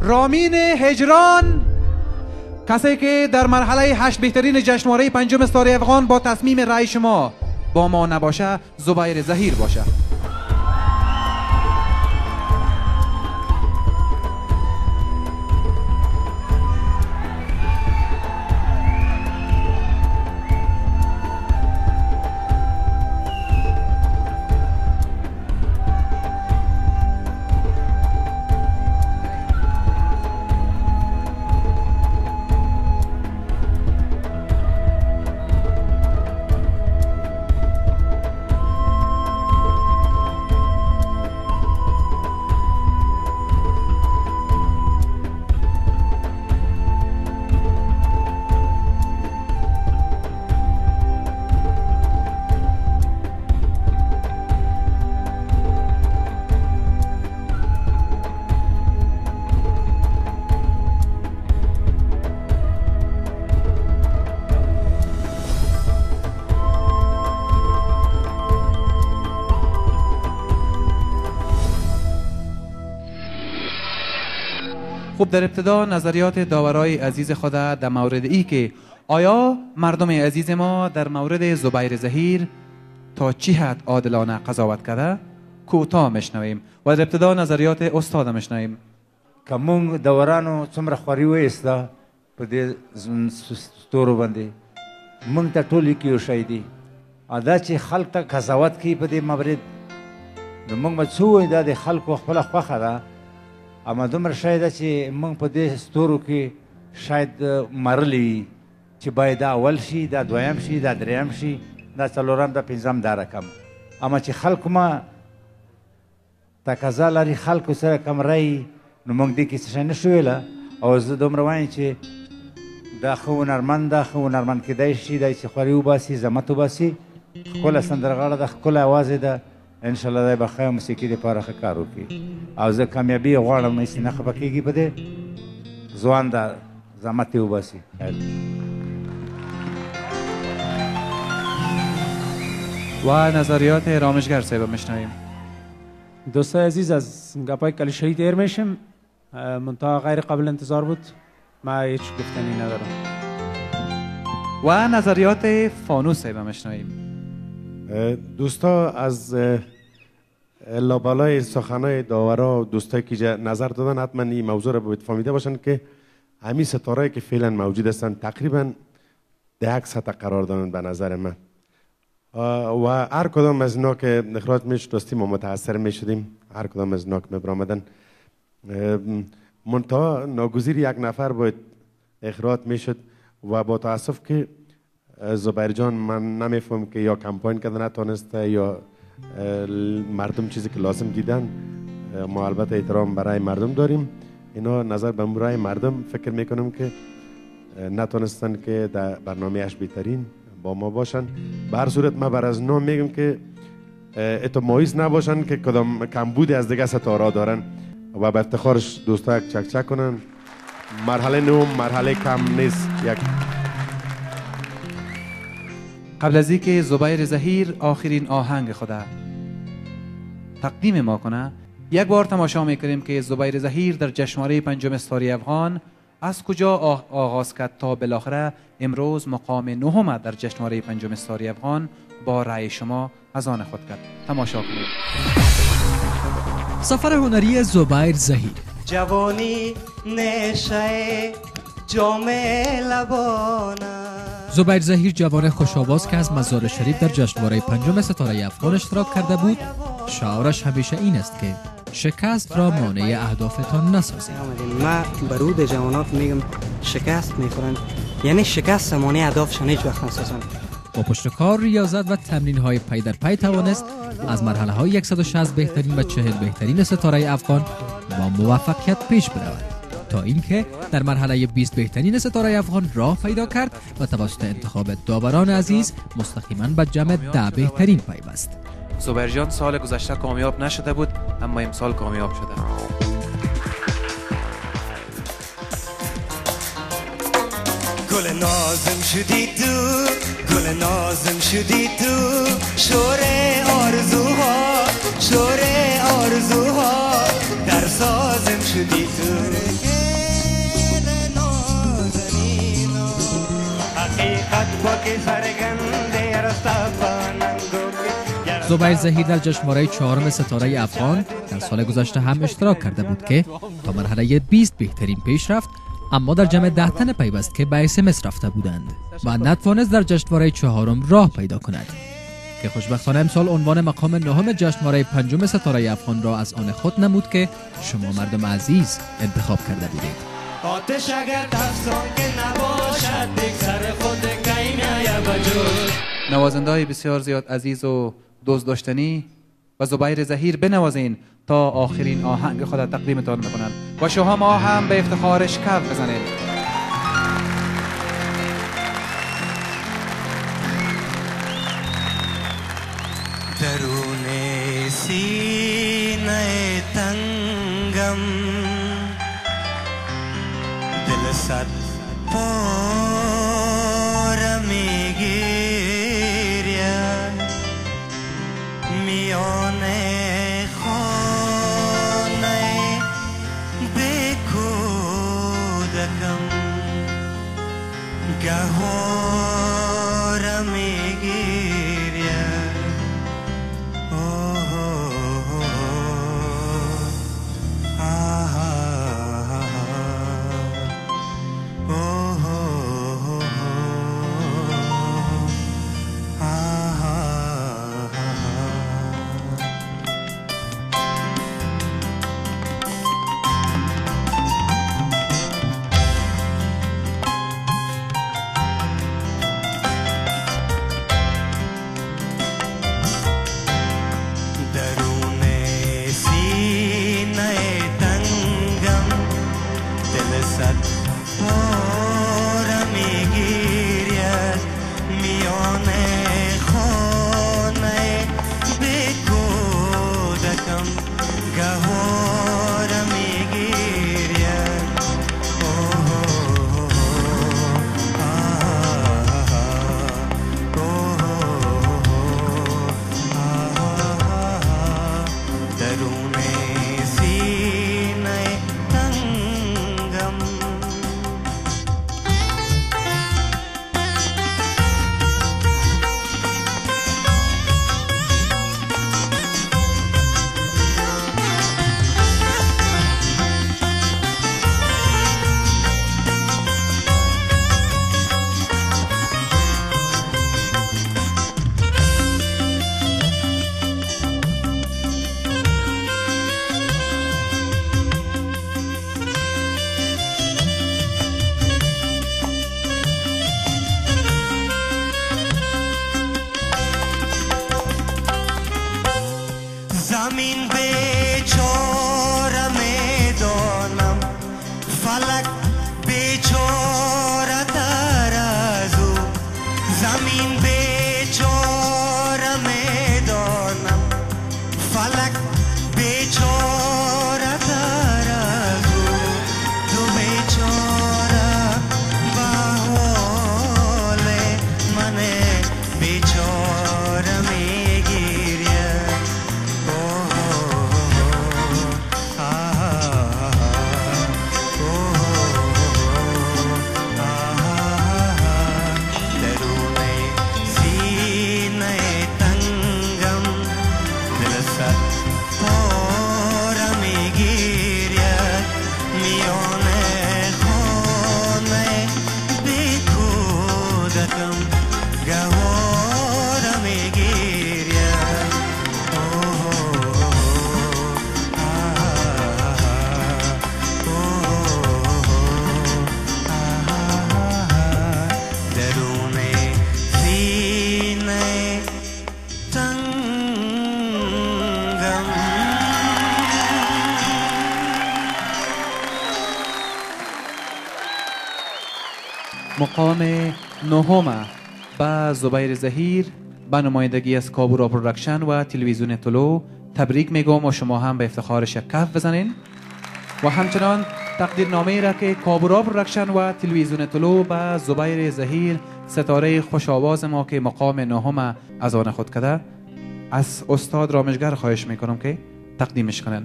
رامین هجران کسی که در مرحله هشت بهترین جشنواره پنجم ستاره افغان با تصمیم رأی شما با ما نباشه زبیر زهیر باشه. خب در ابتدا نظریات داورای عزیز خود در مورد ای که آیا مردم عزیز ما در مورد زبیر زهیر تا چی حد عادلانه قضاوت کرده؟ کوتاه مشنویم و در ابتدا نظریات استاد مشنویم. که مونږ دورانو څومره خواري وایسته په دې ستورو باندې مونږ ته ټول کې یو شی دی. او دا چې خلک ته قضاوت کوي په دې مورد نو مونږ به څه وایو دا د خلکو خپله خوښه ده اما دومره شی ده چې مونږ په دې ستورو کې شاید مرلی وي چې باید دا اول شي دا دویم شي دا دریم شي دا څلورم دا پنځم دا رقم. اما چې خلکو ما تقاضا لري خلکو سره کم رای نو موږ دې کې څه شی نشو ویلی او زه دومره وایم چې دا ښه هنرمند ده ښه هنرمند کیدای شي دی چې خواري وباسي زحمت وباسي. ښکله سندرغاړه ده ښکلی اواز یې ده انشاءالله دی به ښه موسیقي دپاره ښه کار وکړي. او زه کامیابي غواړم هېڅ نه خفه کېږي په دې. ځوان ده زحمت یې وباسي. و نظریات رامشگر صاحب میشنویم دوستای عزیز از گپای کلیشه‌ای دیر میشم منتها غیر قابل انتظار بود. ما هیچ گفتنی ندارم. و نظریات فانوس صاحب میشنویم دوستا از لابالای سخنای داورا و دوستایی که نظر دادن حتما این موضوع رو باید فهمیده باشن که همین ستاره که فعلا موجود هستن تقریبا ده سطح قرار دارن به نظر من. و هر کدام از اینا که اخراج می‌شد راستی ما متاثر می‌شدیم. هر کدام از اینا که میبرامدن منتها ناگزیر یک نفر باید اخراج می‌شد و با تاسف که زبیر جان من نمیفهم که یا کمپاین کرده نتونسته یا مردم چیزی که لازم دیدن. ما البته احترام برای مردم داریم. اینا نظر به رای مردم. فکر می‌کنم که نتونستن که در برنامه اش بهترین با ما باشن. به هر صورت ما بر از نام میگم که اتمایز نباشن که کدام کمبودی از دیگه ستاره دارن و به افتخارش دوستا یک چک چک کنن. مرحله نوم مرحله کم نیست. یک قبل از اینکه زبیر زهیر آخرین آهنگ خدا تقدیم ما کنه یک بار تماشا می‌کنیم که زبیر زهیر در جشنواره پنجم استاری افغان از کجا آغاز کرد تا بالاخره امروز مقام نهم در جشنواره پنجم استاری افغان با رأی شما از آن خود کرد. تماشا کنید. سفر هنری زبیر زهیر. جوانی نشه جام لبانه زبیر زهیر جوان خوشاواز که از مزار شریف در جشنواره پنجم ستاره افغان اشتراک کرده بود شعارش همیشه این است که شکست را مانع اهدافتان نسازید. ما برود جوانات میگم شکست می‌خورن. یعنی شکست مانع اهدافشان هیچ وقت نسازن. با پشت کار ریاضت و تمرین های پی در پی توانست از مرحله های 160 بهترین و 40 بهترین ستاره افغان با موفقیت پیش برود. تا اینکه در مرحله 20 بهترین ستاره افغان راه پیدا کرد و توسط انتخاب داوران عزیز مستقیما به جمع ده بهترین پیوست. زبرجان سال گذشته کامیاب نشده بود اما امسال کامیاب شده. گل نازم شدی تو گل نازم شدی تو. شور آرزوها شور آرزوها در سازم شدی تو. زبیر زهیر در جشنواره چهارم ستاره افغان در سال گذشته هم اشتراک کرده بود که تا مرحله 20 بهترین پیش رفت اما در جمع ده تن پیوست که به اسمس رفته بودند و نتوانست در جشنواره چهارم راه پیدا کند. که خوشبختانه امسال عنوان مقام نهم جشنواره پنجم ستاره افغان را از آن خود نمود که شما مردم عزیز انتخاب کرده بودید. آتش اگر تفسان که نباشد دیگ سر خود نوازنده های بسیار زیاد عزیز و دوست داشتنی و زبیر زهیر بنوازین تا آخرین آهنگ خود تقدیمتان می‌کنند و شما ما هم به افتخارش کف بزنید درون سینه تنگم. sat got home. مقام نهم به زبیر زهیر به نمایندگی از کابورا Production و تلویزیون طلوع تبریک میگم و شما هم به افتخارش کف بزنین. و همچنان تقدیرنامه را که کابورا Production و تلویزیون طلوع به زبیر زهیر ستاره خوش آواز ما که مقام نهم از آن خود کده از استاد رامشگر خواهش می‌کنم که تقدیمش کنن